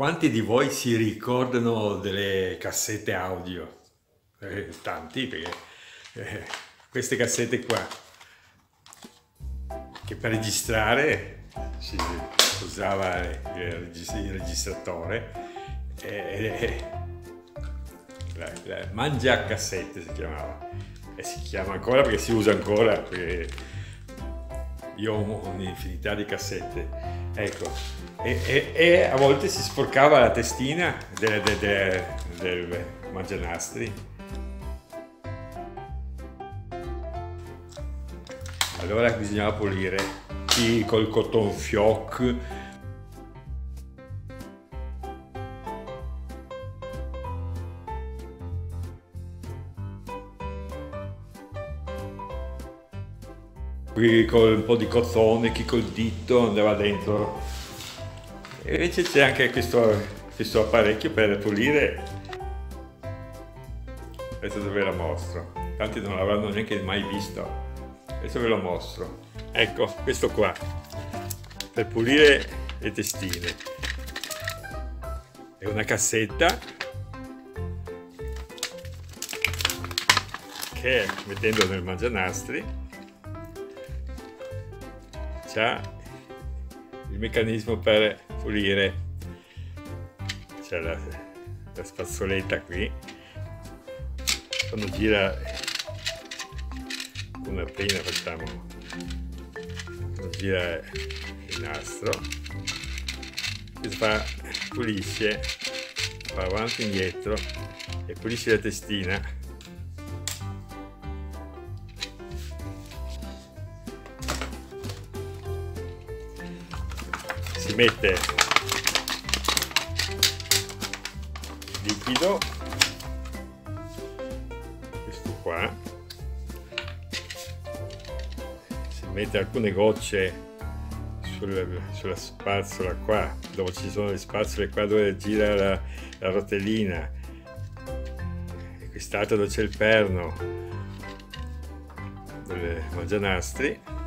Quanti di voi si ricordano delle cassette audio? Eh, tanti, perché eh, queste cassette qua, che per registrare si usava il, registratore, eh, la, la mangia cassette si chiamava, e si chiama ancora perché si usa ancora, perché io ho un'infinità di cassette. Ecco, e, e, e, a volte si sporcava la testina del, del, del, del mangianastri. Allora bisognava pulire qui col cotton fioc qui con un po' di cozzone, chi col dito andava dentro e invece c'è anche questo, questo apparecchio per pulire. Adesso ve la mostro. Tanti non l'avranno neanche mai visto. Adesso ve lo mostro. Ecco questo qua. Per pulire le testine. È una cassetta. Che mettendo nel mangianastri. C'ha il meccanismo per pulire. C'è la, la spazzoletta qui. Quando gira come prima facciamo quando gira il nastro questo fa pulisce fa avanti e indietro e pulisce la testina si mette liquido. Questo qua. Si mette alcune gocce sul, sulla spazzola qua. Dove ci sono le spazzole qua dove gira la, la rotellina. E quest'altro dove c'è il perno. Delle mangianastri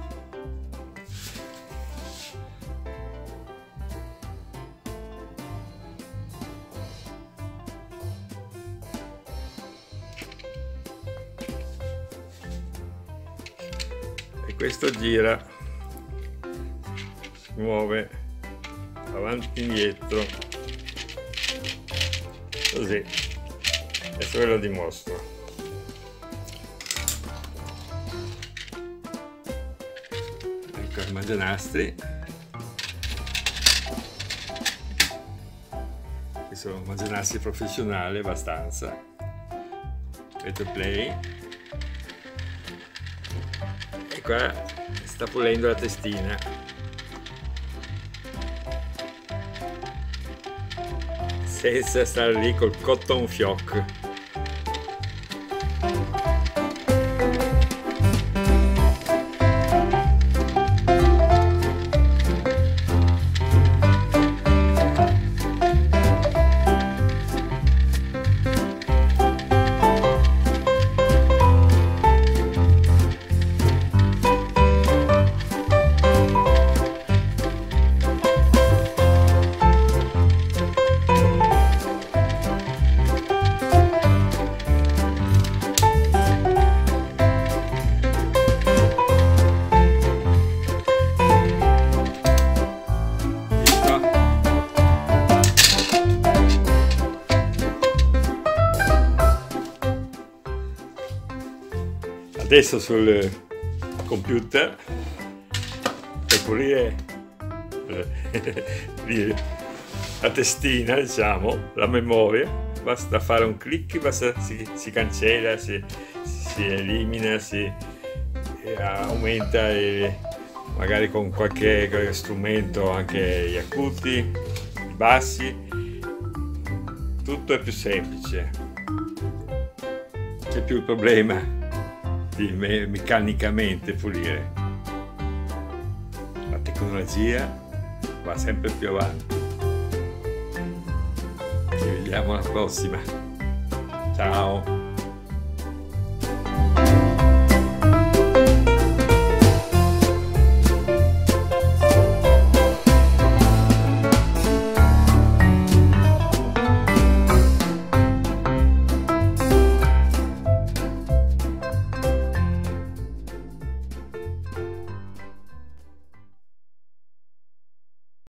questo gira si muove avanti e indietro così. Adesso ve lo dimostro ecco il mangianastri. È un mangianastri professionale abbastanza. Metto play qua sta pulendo la testina. Senza stare lì col cotton fioc adesso sul computer per pulire eh, la testina diciamo la memoria. Basta fare un clic basta, si, si cancella si, si, elimina si aumenta e magari con qualche strumento anche gli acuti i bassi. Tutto è più semplice. C'è più il problema meccanicamente pulire. La tecnologia va sempre più avanti. Ci vediamo alla prossima. Ciao!